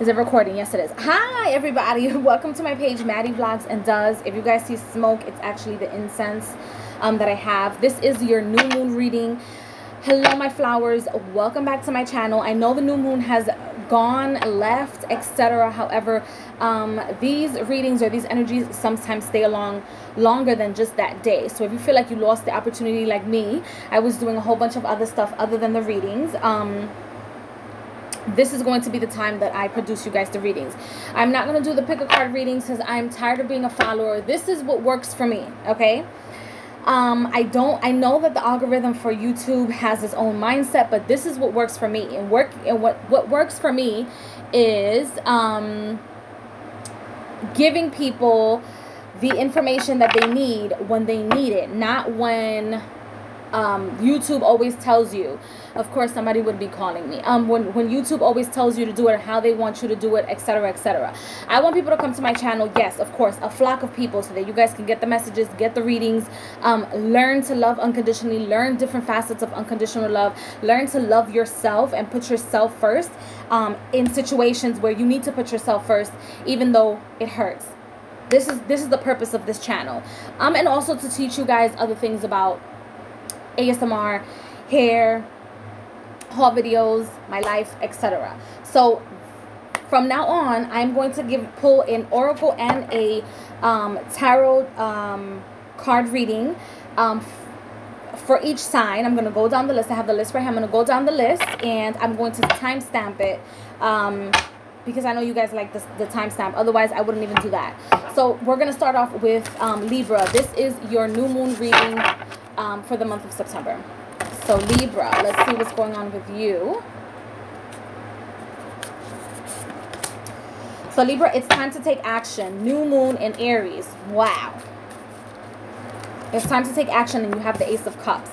Is it recording? Yes, it is. Hi, everybody. Welcome to my page, Maddie Vlogs and Does. If you guys see smoke, it's actually the incense um, that I have. This is your new moon reading. Hello, my flowers. Welcome back to my channel. I know the new moon has gone, left, etc. However, um, these readings or these energies sometimes stay along longer than just that day. So if you feel like you lost the opportunity like me, I was doing a whole bunch of other stuff other than the readings. Um, this is going to be the time that I produce you guys the readings. I'm not going to do the pick a card readings because I'm tired of being a follower. This is what works for me, okay? Um, I don't, I know that the algorithm for YouTube has its own mindset, but this is what works for me. And work, and what, what works for me is um, giving people the information that they need when they need it, not when um, YouTube always tells you. Of course, somebody would be calling me. Um, when when YouTube always tells you to do it, how they want you to do it, etc., etc. I want people to come to my channel. Yes, of course, a flock of people, so that you guys can get the messages, get the readings, um, learn to love unconditionally, learn different facets of unconditional love, learn to love yourself and put yourself first. Um, in situations where you need to put yourself first, even though it hurts this is this is the purpose of this channel um and also to teach you guys other things about ASMR, hair, haul videos, my life, etc. So from now on, I'm going to give pull an oracle and a um, tarot um, card reading um, for each sign. I'm going to go down the list. I have the list right here. I'm going to go down the list and I'm going to timestamp it um, because I know you guys like this, the timestamp. Otherwise, I wouldn't even do that. So we're going to start off with um, Libra. This is your new moon reading um, for the month of September. So Libra, let's see what's going on with you. So Libra, it's time to take action. New moon in Aries. Wow. It's time to take action and you have the Ace of Cups.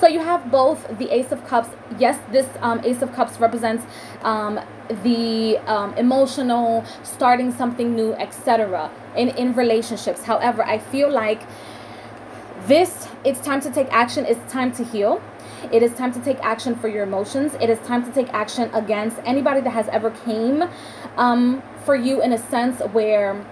So you have both the Ace of Cups. Yes, this um, Ace of Cups represents um, the um, emotional, starting something new, etc. in, in relationships. However, I feel like this, it's time to take action. It's time to heal. It is time to take action for your emotions. It is time to take action against anybody that has ever came um, for you in a sense where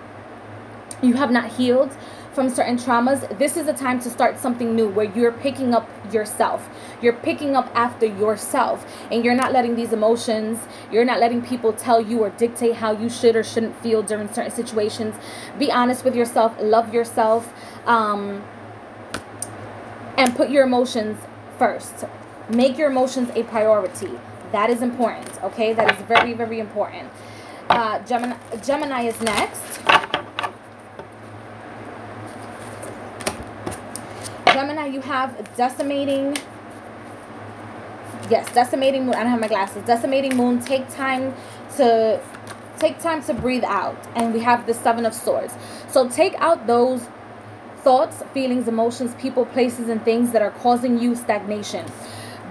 you have not healed from certain traumas, this is a time to start something new where you're picking up yourself. You're picking up after yourself and you're not letting these emotions, you're not letting people tell you or dictate how you should or shouldn't feel during certain situations. Be honest with yourself, love yourself. Um, and put your emotions first. Make your emotions a priority. That is important, okay? That is very, very important. Uh, Gemini, Gemini is next. Gemini, you have decimating. Yes, decimating moon. I don't have my glasses. Decimating moon. Take time to take time to breathe out. And we have the seven of swords. So take out those thoughts, feelings, emotions, people, places, and things that are causing you stagnation.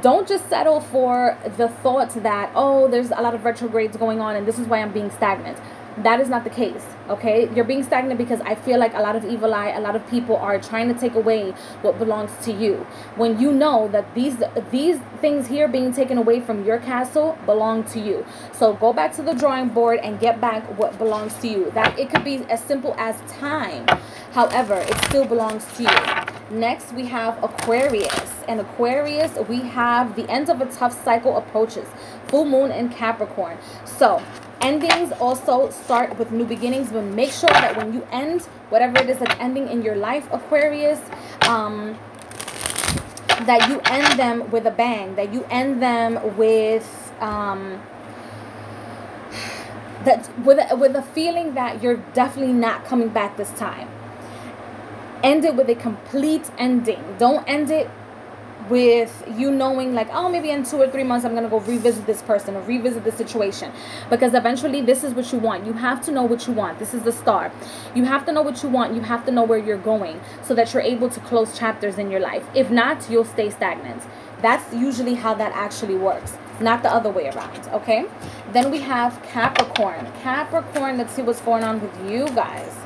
Don't just settle for the thoughts that, oh, there's a lot of retrogrades going on and this is why I'm being stagnant that is not the case okay? You're being stagnant because i feel like a lot of evil eye a lot of people are trying to take away what belongs to you. When you know that these these things here being taken away from your castle belong to you. So go back to the drawing board and get back what belongs to you. That it could be as simple as time. However it still belongs to you. Next we have aquarius. And aquarius we have the end of a tough cycle approaches. Full moon in capricorn. So endings also start with new beginnings but make sure that when you end whatever it is that's ending in your life aquarius um that you end them with a bang that you end them with um that with a, with a feeling that you're definitely not coming back this time. End it with a complete ending. Don't end it with you knowing like oh maybe in two or three months i'm gonna go revisit this person or revisit the situation. Because eventually this is what you want. You have to know what you want. This is the star you have to know what you want. You have to know where you're going so that you're able to close chapters in your life. If not you'll stay stagnant. That's usually how that actually works not the other way around okay? Then we have capricorn. Capricorn let's see what's going on with you guys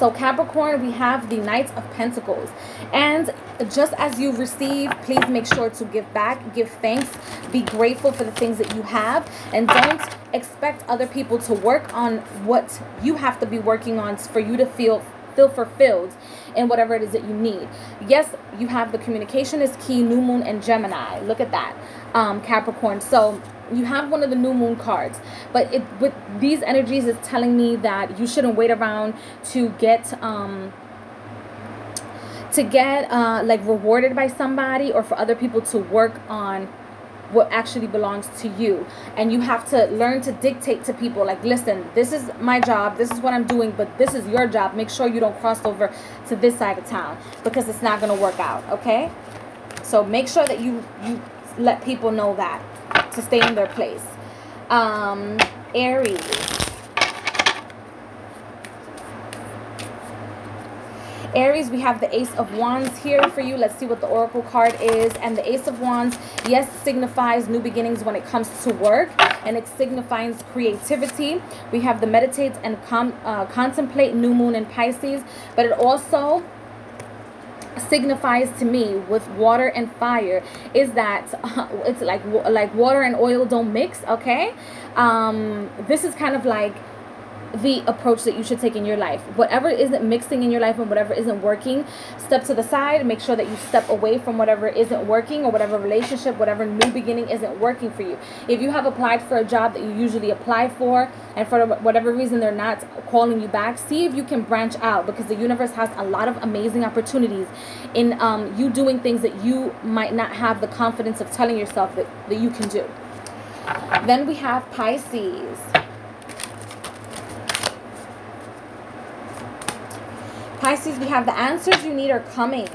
so Capricorn, we have the Knight of Pentacles. And just as you receive, please make sure to give back, give thanks, be grateful for the things that you have, and don't expect other people to work on what you have to be working on for you to feel feel fulfilled in whatever it is that you need. Yes, you have the communication is key, new moon and Gemini. Look at that. Um, Capricorn. So you have one of the new moon cards but it with these energies it's telling me that you shouldn't wait around to get um to get uh like rewarded by somebody or for other people to work on what actually belongs to you. And you have to learn to dictate to people like listen this is my job this is what i'm doing but this is your job. Make sure you don't cross over to this side of town because it's not going to work out okay? So make sure that you you let people know that to stay in their place um aries Aries, we have the Ace of Wands here for you. Let's see what the Oracle card is. And the Ace of Wands, yes, signifies new beginnings when it comes to work. And it signifies creativity. We have the Meditate and uh, Contemplate New Moon in Pisces. But it also signifies to me with water and fire is that uh, it's like like water and oil don't mix okay? Um this is kind of like the approach that you should take in your life. Whatever isn't mixing in your life and whatever isn't working, step to the side. Make sure that you step away from whatever isn't working or whatever relationship, whatever new beginning isn't working for you. If you have applied for a job that you usually apply for and for whatever reason they're not calling you back, see if you can branch out because the universe has a lot of amazing opportunities in um, you doing things that you might not have the confidence of telling yourself that, that you can do. Then we have Pisces. Pisces, we have the answers you need are coming.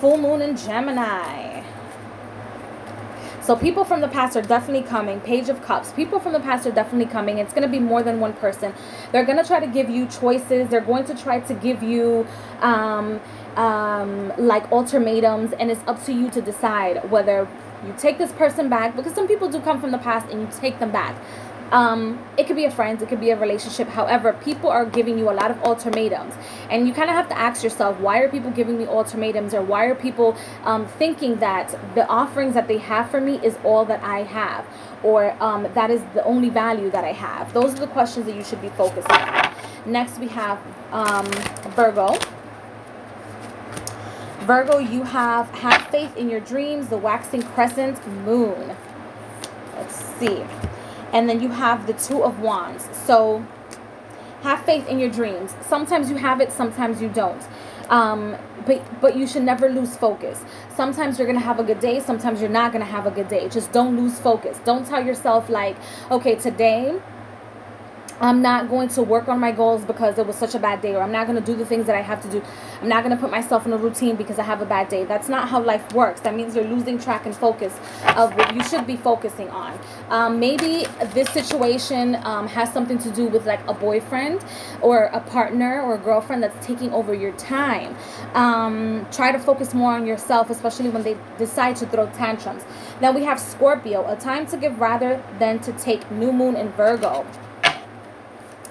Full moon in Gemini. So people from the past are definitely coming. Page of Cups. People from the past are definitely coming. It's going to be more than one person. They're going to try to give you choices. They're going to try to give you um, um, like ultimatums. And it's up to you to decide whether you take this person back. Because some people do come from the past and you take them back. Um, it could be a friend, it could be a relationship. However, people are giving you a lot of ultimatums. And you kind of have to ask yourself, why are people giving me ultimatums? Or why are people um, thinking that the offerings that they have for me is all that I have? Or um, that is the only value that I have? Those are the questions that you should be focusing on. Next, we have um, Virgo. Virgo, you have have faith in your dreams, the waxing crescent moon. Let's see and then you have the two of wands. So have faith in your dreams. Sometimes you have it sometimes you don't. Um, but but you should never lose focus. Sometimes you're gonna have a good day sometimes you're not gonna have a good day. Just don't lose focus. Don't tell yourself like okay today I'm not going to work on my goals because it was such a bad day, or I'm not going to do the things that I have to do. I'm not going to put myself in a routine because I have a bad day. That's not how life works. That means you're losing track and focus of what you should be focusing on. Um, maybe this situation um, has something to do with like a boyfriend or a partner or a girlfriend that's taking over your time. Um, try to focus more on yourself, especially when they decide to throw tantrums. Then we have Scorpio, a time to give rather than to take new moon in Virgo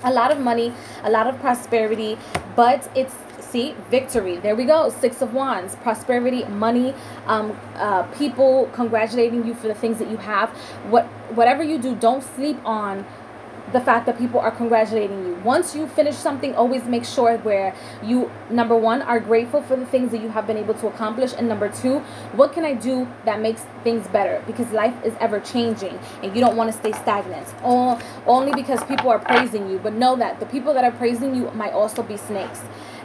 a lot of money, a lot of prosperity, but it's see victory. There we go six of wands prosperity money um uh people congratulating you for the things that you have. What whatever you do don't sleep on the fact that people are congratulating you. Once you finish something, always make sure where you, number one, are grateful for the things that you have been able to accomplish. And number two, what can I do that makes things better? Because life is ever changing and you don't want to stay stagnant. All, only because people are praising you. But know that the people that are praising you might also be snakes.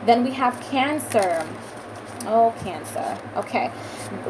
Then we have Cancer. Oh, Cancer. Okay.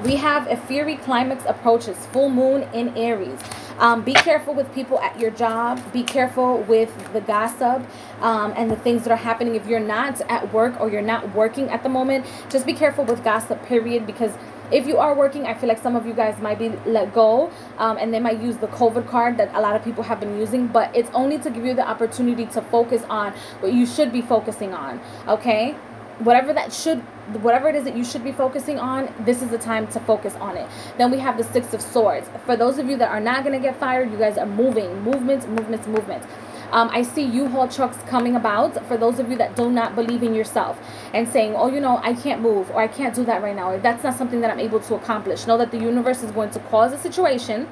We have a fiery climax approaches. Full moon in Aries. Um, be careful with people at your job. Be careful with the gossip um, and the things that are happening. If you're not at work or you're not working at the moment, just be careful with gossip, period, because if you are working, I feel like some of you guys might be let go um, and they might use the COVID card that a lot of people have been using, but it's only to give you the opportunity to focus on what you should be focusing on, okay? Whatever that should whatever it is that you should be focusing on this is the time to focus on it then we have the six of swords for those of you that are not going to get fired you guys are moving movements movements movements Um, I see U-Haul trucks coming about for those of you that do not believe in yourself and saying, oh, you know, I can't move or I can't do that right now. Or that's not something that I'm able to accomplish. Know that the universe is going to cause a situation.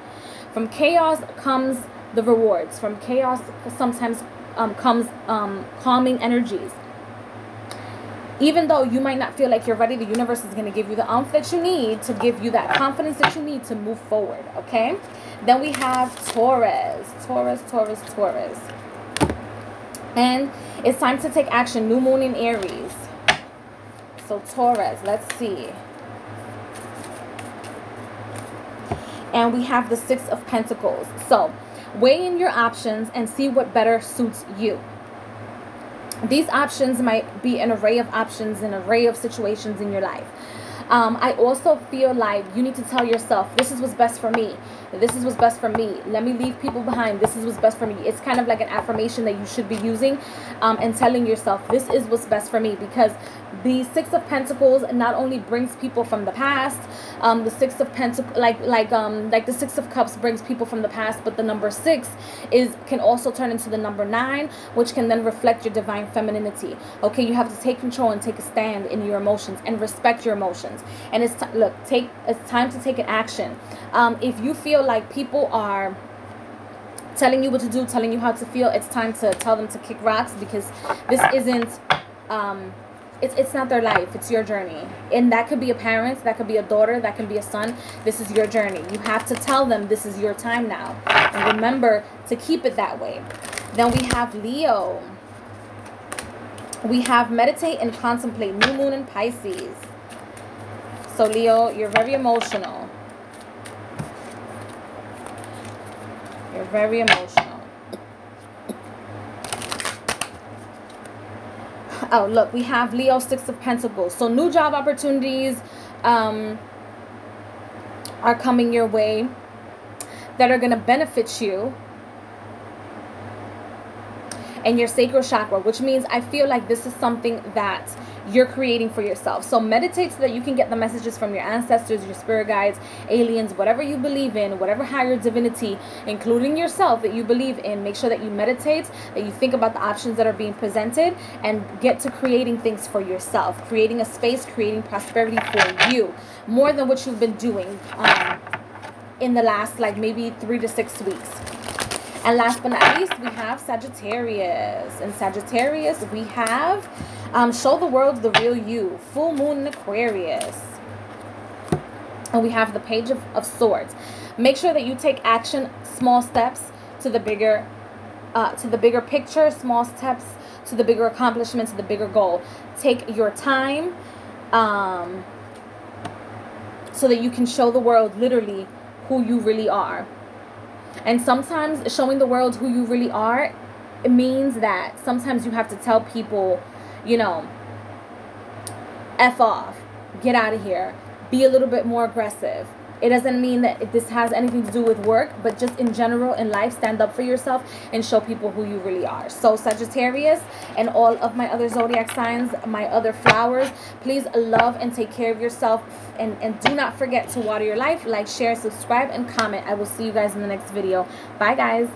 From chaos comes the rewards. From chaos sometimes um, comes um, calming energies even though you might not feel like you're ready, the universe is going to give you the umph that you need to give you that confidence that you need to move forward, okay? Then we have Taurus, Taurus, Taurus, Taurus. And it's time to take action. New moon in Aries. So Taurus, let's see. And we have the Six of Pentacles. So weigh in your options and see what better suits you these options might be an array of options, an array of situations in your life. Um, I also feel like you need to tell yourself, this is what's best for me. This is what's best for me. Let me leave people behind. This is what's best for me. It's kind of like an affirmation that you should be using um, and telling yourself, this is what's best for me. Because the Six of Pentacles not only brings people from the past, um, the Six of Pentacles, like like um like the Six of Cups brings people from the past, but the number six is can also turn into the number nine, which can then reflect your divine femininity. Okay, you have to take control and take a stand in your emotions and respect your emotions. And it's look, take it's time to take an action. Um, if you feel like people are telling you what to do, telling you how to feel, it's time to tell them to kick rocks because this isn't um it's, it's not their life it's your journey. And that could be a parent that could be a daughter that can be a son this is your journey. You have to tell them this is your time now. And remember to keep it that way. Then we have leo. We have meditate and contemplate new moon in pisces. So leo you're very emotional. You're very emotional oh look we have leo six of pentacles. So new job opportunities um, are coming your way that are going to benefit you and your sacral chakra which means i feel like this is something that you're creating for yourself. So meditate so that you can get the messages from your ancestors, your spirit guides, aliens, whatever you believe in, whatever higher divinity, including yourself that you believe in. Make sure that you meditate, that you think about the options that are being presented and get to creating things for yourself, creating a space, creating prosperity for you more than what you've been doing um, in the last like maybe three to six weeks. And last but not least, we have Sagittarius. In Sagittarius, we have um, Show the World the Real You. Full Moon in Aquarius. And we have the Page of, of Swords. Make sure that you take action, small steps to the bigger uh, to the bigger picture, small steps to the bigger accomplishment, to the bigger goal. Take your time um, so that you can show the world literally who you really are. And sometimes showing the world who you really are, it means that sometimes you have to tell people, you know, F off, get out of here, be a little bit more aggressive. It doesn't mean that this has anything to do with work, but just in general in life, stand up for yourself and show people who you really are. So Sagittarius and all of my other zodiac signs, my other flowers, please love and take care of yourself. And, and do not forget to water your life, like, share, subscribe, and comment. I will see you guys in the next video. Bye, guys.